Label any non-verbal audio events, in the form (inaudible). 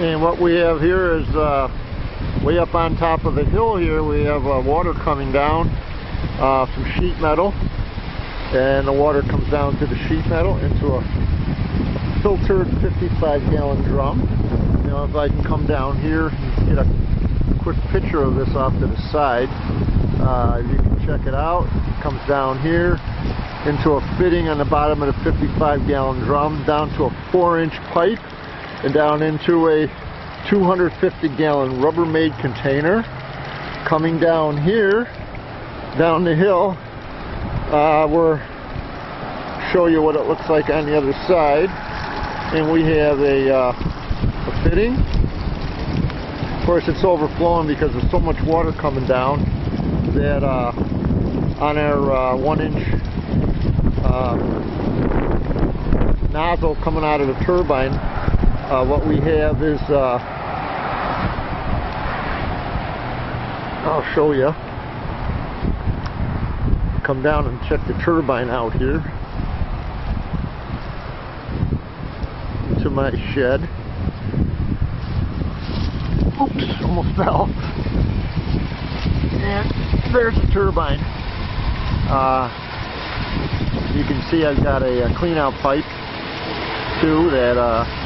And what we have here is uh, way up on top of the hill here, we have uh, water coming down, uh, some sheet metal. And the water comes down through the sheet metal into a filtered 55 gallon drum. You know, if I can come down here and get a quick picture of this off to the side, uh, you can check it out. It comes down here into a fitting on the bottom of the 55 gallon drum, down to a 4 inch pipe, and down into a 250 gallon Rubbermaid container. Coming down here, down the hill, uh, we're show you what it looks like on the other side. And we have a, uh, a fitting. Of course, it's overflowing because there's so much water coming down that uh, on our uh, one inch uh, nozzle coming out of the turbine, uh, what we have is, uh, I'll show you. Come down and check the turbine out here. Into my shed. Oops, almost (laughs) fell. And there's the turbine. Uh, you can see I've got a, a clean out pipe too that uh,